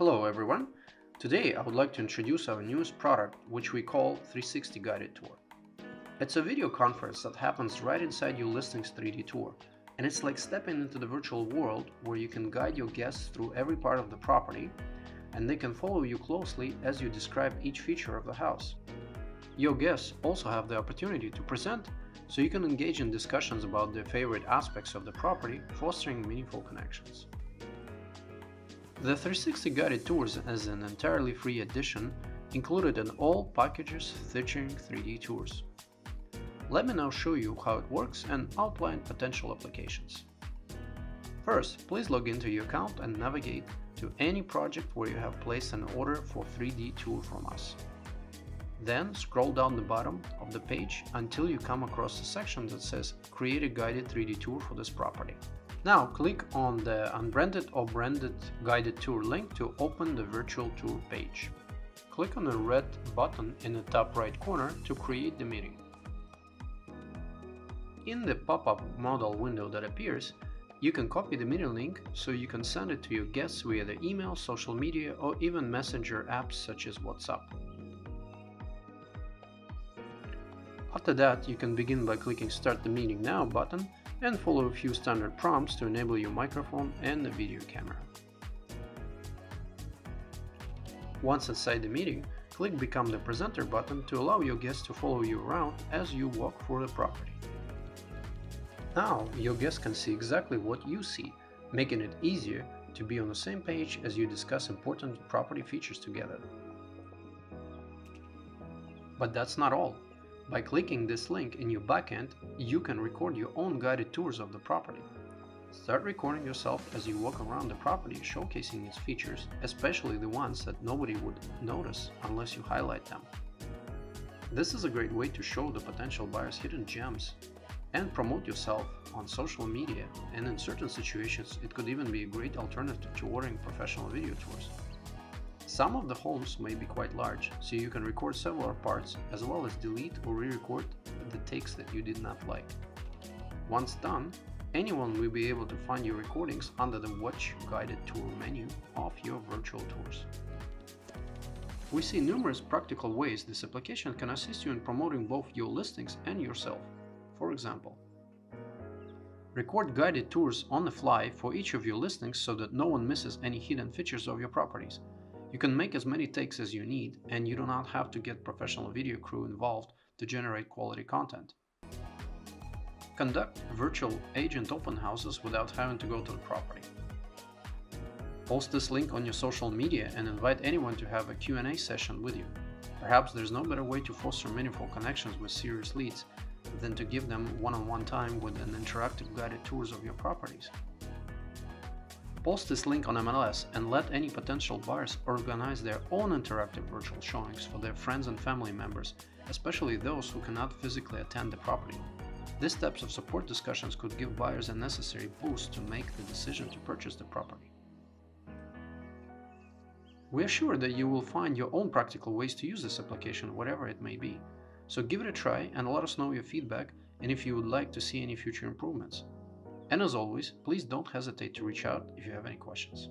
Hello everyone! Today I would like to introduce our newest product which we call 360 Guided Tour. It's a video conference that happens right inside your listings 3D tour and it's like stepping into the virtual world where you can guide your guests through every part of the property and they can follow you closely as you describe each feature of the house. Your guests also have the opportunity to present so you can engage in discussions about their favorite aspects of the property, fostering meaningful connections. The 360 guided tours as an entirely free edition included in all packages featuring 3D tours. Let me now show you how it works and outline potential applications. First, please log into your account and navigate to any project where you have placed an order for 3D tour from us. Then scroll down the bottom of the page until you come across a section that says Create a guided 3D tour for this property. Now click on the unbranded or branded guided tour link to open the virtual tour page. Click on the red button in the top right corner to create the meeting. In the pop-up modal window that appears, you can copy the meeting link so you can send it to your guests via the email, social media or even messenger apps such as WhatsApp. After that, you can begin by clicking Start the Meeting Now button and follow a few standard prompts to enable your microphone and the video camera. Once inside the meeting, click Become the Presenter button to allow your guests to follow you around as you walk through the property. Now, your guests can see exactly what you see, making it easier to be on the same page as you discuss important property features together. But that's not all. By clicking this link in your backend, you can record your own guided tours of the property. Start recording yourself as you walk around the property showcasing its features, especially the ones that nobody would notice unless you highlight them. This is a great way to show the potential buyers hidden gems and promote yourself on social media and in certain situations it could even be a great alternative to ordering professional video tours. Some of the homes may be quite large, so you can record several parts as well as delete or re-record the takes that you did not like. Once done, anyone will be able to find your recordings under the Watch Guided Tour menu of your virtual tours. We see numerous practical ways this application can assist you in promoting both your listings and yourself. For example, record guided tours on the fly for each of your listings so that no one misses any hidden features of your properties. You can make as many takes as you need, and you do not have to get professional video crew involved to generate quality content. Conduct virtual agent open houses without having to go to the property. Post this link on your social media and invite anyone to have a Q&A session with you. Perhaps there's no better way to foster meaningful connections with serious leads than to give them one-on-one -on -one time with an interactive guided tours of your properties. Post this link on MLS and let any potential buyers organize their own interactive virtual showings for their friends and family members, especially those who cannot physically attend the property. These types of support discussions could give buyers a necessary boost to make the decision to purchase the property. We are sure that you will find your own practical ways to use this application, whatever it may be. So give it a try and let us know your feedback and if you would like to see any future improvements. And as always, please don't hesitate to reach out if you have any questions.